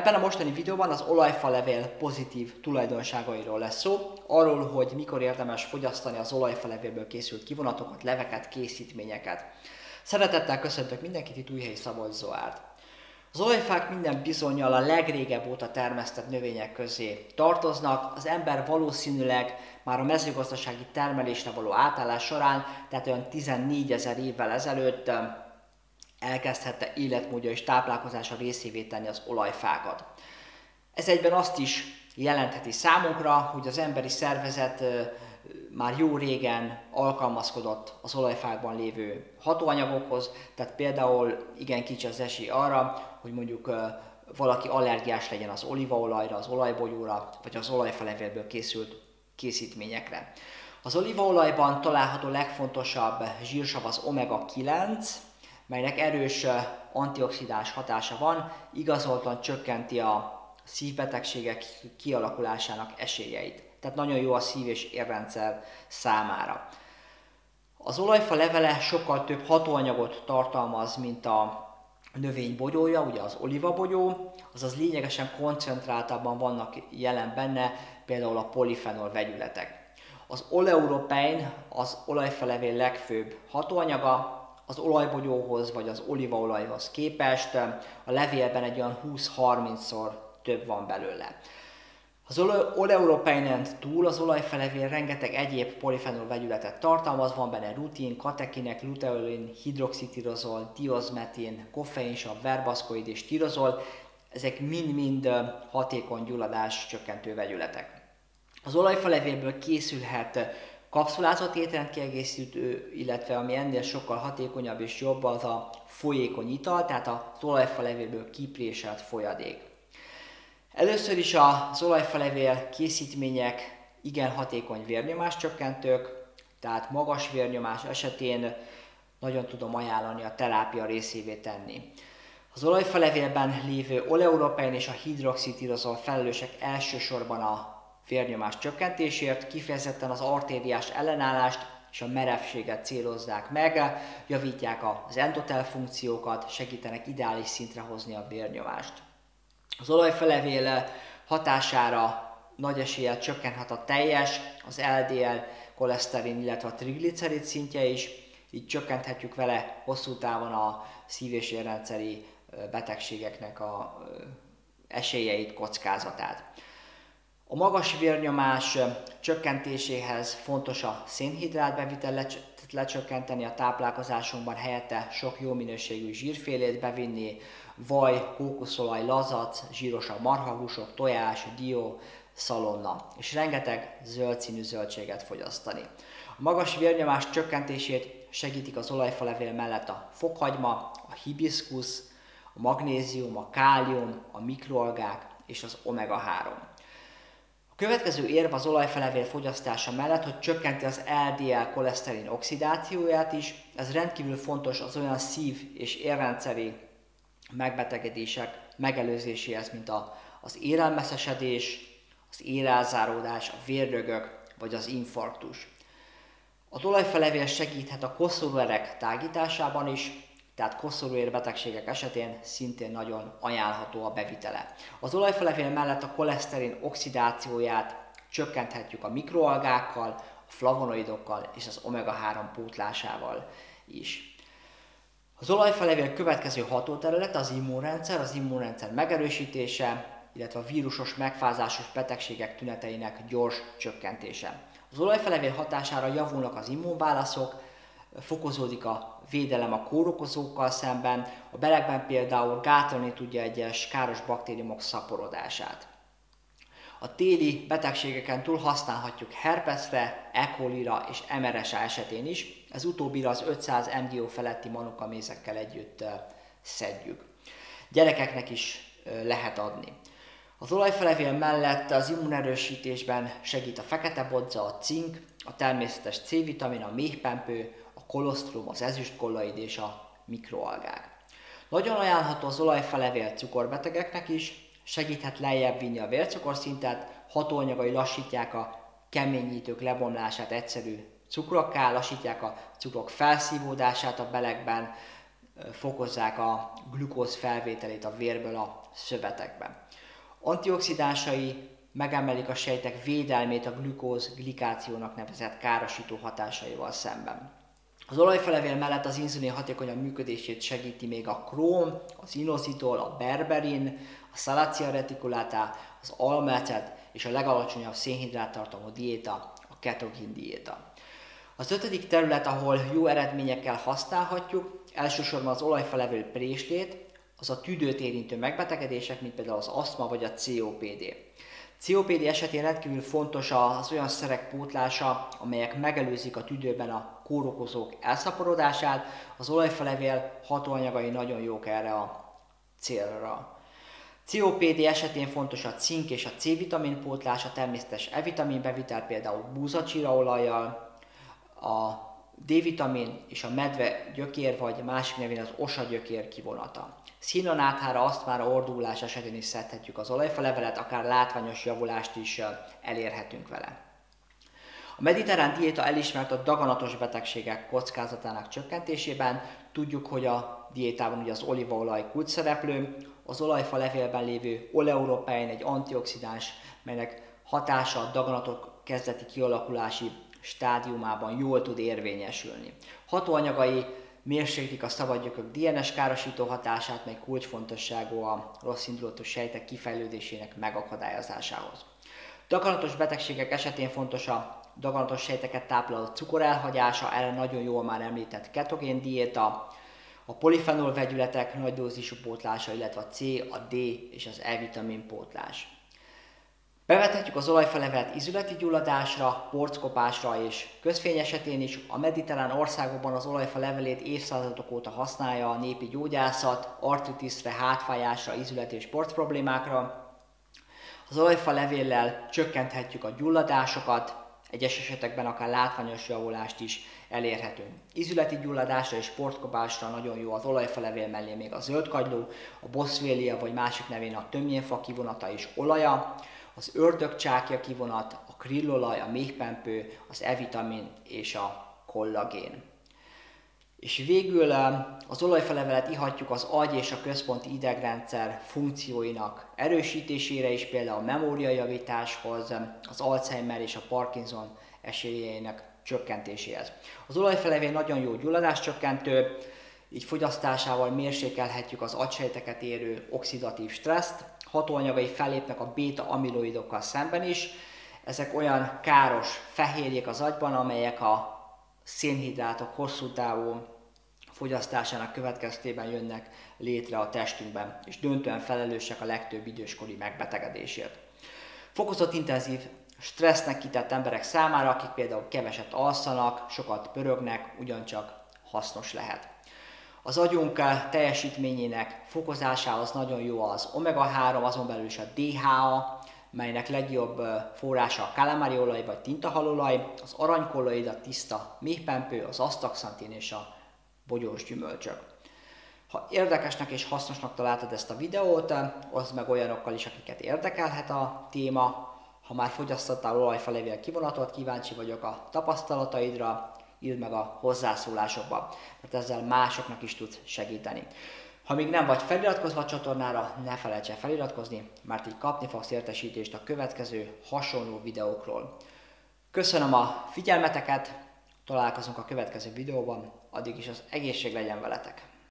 Ebben a mostani videóban az olajfalevél pozitív tulajdonságairól lesz szó, arról, hogy mikor érdemes fogyasztani az olajfalevélből készült kivonatokat, leveket, készítményeket. Szeretettel köszöntök mindenkit itt Újhelyi Szabolcs Zoárd. Az olajfák minden bizonyal a legrégebb óta termesztett növények közé tartoznak. Az ember valószínűleg már a mezőgazdasági termelésre való átállás során, tehát olyan 14 ezer évvel ezelőtt elkezdhette életmódja és táplálkozása részévé tenni az olajfákat. Ez egyben azt is jelentheti számunkra, hogy az emberi szervezet már jó régen alkalmazkodott az olajfákban lévő hatóanyagokhoz, tehát például igen kicsi az esély arra, hogy mondjuk valaki allergiás legyen az olívaolajra, az olajbogyóra, vagy az olajfelevélből készült készítményekre. Az olívaolajban található legfontosabb zsírsav az omega-9, melynek erős antioxidáns hatása van, igazoltan csökkenti a szívbetegségek kialakulásának esélyeit. Tehát nagyon jó a szív- és érrendszer számára. Az olajfa levele sokkal több hatóanyagot tartalmaz, mint a növény bogyója, ugye az olivabogyó, azaz lényegesen koncentráltabban vannak jelen benne például a polifenol vegyületek. Az oleuropein az olajfelevél legfőbb hatóanyaga, az olajbogyóhoz vagy az olívaolajhoz képest a levélben egy olyan 20-30-szor több van belőle. Az oleuropeinen túl az olajfelevél rengeteg egyéb polifenol vegyületet tartalmaz, van benne rutin, katekinek, luteolin, hidroxitirozol, diozmetin, koffeinsav, verbaszkoid és tirozol, ezek mind-mind hatékony gyulladás csökkentő vegyületek. Az olajfalevélből készülhet kapszulázott étrendkiegészítő, illetve ami ennél sokkal hatékonyabb és jobb, az a folyékony ital, tehát az olajfalevélből kipréselt folyadék. Először is az olajfalevél készítmények igen hatékony vérnyomás csökkentők, tehát magas vérnyomás esetén nagyon tudom ajánlani a terápia részévé tenni. Az olajfalevélben lévő oleuropein és a hidroxitirozol felelősek elsősorban a vérnyomás csökkentésért, kifejezetten az artériás ellenállást és a merevséget célozzák meg, javítják az endotel funkciókat, segítenek ideális szintre hozni a vérnyomást. Az olajfelevél hatására nagy eséllyel csökkenhet a teljes, az LDL koleszterin, illetve a triglicerid szintje is, így csökkenthetjük vele hosszú távon a szív- és érrendszeri betegségeknek a esélyeit, kockázatát. A magas vérnyomás csökkentéséhez fontos a szénhidrát bevitel lecsökkenteni a táplálkozásunkban, helyette sok jó minőségű zsírfélét bevinni, vaj, kókuszolaj, lazac, zsírosabb marhahúsok, tojás, dió, szalonna, és rengeteg zöld színű zöldséget fogyasztani. A magas vérnyomás csökkentését segítik az olajfalevél mellett a fokhagyma, a hibiszkusz, a magnézium, a kálium, a mikroalgák és az omega-3 következő érv az olajfelevél fogyasztása mellett, hogy csökkenti az LDL koleszterin oxidációját is. Ez rendkívül fontos az olyan szív- és érrendszeri megbetegedések megelőzéséhez, mint a, az érelmeszesedés, az érelzáródás, a vérrögök vagy az infarktus. Az olajfelevél segíthet a koszorúerek tágításában is, tehát koszorúér betegségek esetén szintén nagyon ajánlható a bevitele. Az olajfelevél mellett a koleszterin oxidációját csökkenthetjük a mikroalgákkal, a flavonoidokkal és az omega-3 pótlásával is. Az olajfelevél következő hatóterület az immunrendszer, az immunrendszer megerősítése, illetve a vírusos megfázásos betegségek tüneteinek gyors csökkentése. Az olajfelevél hatására javulnak az immunválaszok, fokozódik a védelem a kórokozókkal szemben, a belegben például gátolni tudja egyes káros baktériumok szaporodását. A téli betegségeken túl használhatjuk herpesre, E. coli-ra és MRSA esetén is, ez utóbbira az 500 MDO feletti manukamézekkel együtt szedjük. Gyerekeknek is lehet adni. Az olajfelevél mellett az immunerősítésben segít a fekete bodza, a cink, a természetes C-vitamin, a méhpempő, kolostrum, az ezüstkollaid és a mikroalgák. Nagyon ajánlható az olajfelevél cukorbetegeknek is, segíthet lejjebb vinni a vércukorszintet, hatóanyagai lassítják a keményítők lebomlását egyszerű cukrokká, lassítják a cukrok felszívódását a belegben, fokozzák a glukóz felvételét a vérből a szövetekbe. Antioxidánsai megemelik a sejtek védelmét a glukóz glikációnak nevezett károsító hatásaival szemben. Az olajfelevél mellett az inzulin hatékonyabb működését segíti még a króm, az inositol, a berberin, a salacia reticulata, az almecet és a legalacsonyabb szénhidráttartalmú diéta, a ketogén diéta. Az ötödik terület, ahol jó eredményekkel használhatjuk, elsősorban az olajfelevél préslét, az a tüdőt érintő megbetegedések, mint például az asztma vagy a COPD. COPD esetén rendkívül fontos az olyan szerek pótlása, amelyek megelőzik a tüdőben a kórokozók elszaporodását. Az olajfelevél hatóanyagai nagyon jók erre a célra. COPD esetén fontos a cink és a C-vitamin pótlás, a természetes E-vitamin bevitel, például búzacsiraolajjal, a D-vitamin és a medve gyökér, vagy másik nevén az osa gyökér kivonata. Színanáthára, asztmára, ordulás esetén is szedhetjük az olajfalevelet, akár látványos javulást is elérhetünk vele. A mediterrán diéta elismert a daganatos betegségek kockázatának csökkentésében. Tudjuk, hogy a diétában ugye az olívaolaj szereplő, az olajfa levélben lévő oleuropein egy antioxidáns, melynek hatása a daganatok kezdeti kialakulási stádiumában jól tud érvényesülni. Hatóanyagai mérséklik a szabadgyökök DNS károsító hatását, mely kulcsfontosságú a rossz indulatos sejtek kifejlődésének megakadályozásához. Daganatos betegségek esetén fontos a daganatos sejteket tápláló cukor elhagyása, erre nagyon jól már említett ketogén diéta, a polifenol vegyületek nagy dózisú pótlása, illetve a C, a D és az E-vitamin pótlás. Bevethetjük az olajfelevelet izületi gyulladásra, porckopásra és közfény esetén is. A mediterrán országokban az olajfa évszázadok óta használja a népi gyógyászat, artritiszre, hátfájásra, izület és porc problémákra. Az olajfa csökkenthetjük a gyulladásokat, egyes esetekben akár látványos javulást is elérhetünk. Izületi gyulladásra és sportkopásra nagyon jó az olajfalevél mellé még a zöldkagyló, a boszvélia vagy másik nevén a tömjénfa kivonata és olaja az ördögcsákja kivonat, a krillolaj, a méhpempő, az E-vitamin és a kollagén. És végül az olajfelevelet ihatjuk az agy és a központi idegrendszer funkcióinak erősítésére is, például a memóriajavításhoz, az Alzheimer és a Parkinson esélyeinek csökkentéséhez. Az olajfelevél nagyon jó gyulladáscsökkentő, így fogyasztásával mérsékelhetjük az agysejteket érő oxidatív stresszt, hatóanyagai fellépnek a béta-amiloidokkal szemben is. Ezek olyan káros fehérjék az agyban, amelyek a szénhidrátok hosszú távú fogyasztásának következtében jönnek létre a testünkben, és döntően felelősek a legtöbb időskori megbetegedésért. Fokozott intenzív stressznek kitett emberek számára, akik például keveset alszanak, sokat pörögnek, ugyancsak hasznos lehet. Az agyunk teljesítményének fokozásához nagyon jó az omega-3, azon belül is a DHA, melynek legjobb forrása a kalamári olaj vagy tintahalolaj, az aranykolloid, a tiszta méhpempő, az asztaxantin és a bogyós gyümölcsök. Ha érdekesnek és hasznosnak találtad ezt a videót, az meg olyanokkal is, akiket érdekelhet a téma. Ha már fogyasztottál olajfalevél kivonatot, kíváncsi vagyok a tapasztalataidra, írd meg a hozzászólásokba, mert ezzel másoknak is tudsz segíteni. Ha még nem vagy feliratkozva a csatornára, ne felejts el feliratkozni, mert így kapni fogsz értesítést a következő hasonló videókról. Köszönöm a figyelmeteket, találkozunk a következő videóban, addig is az egészség legyen veletek!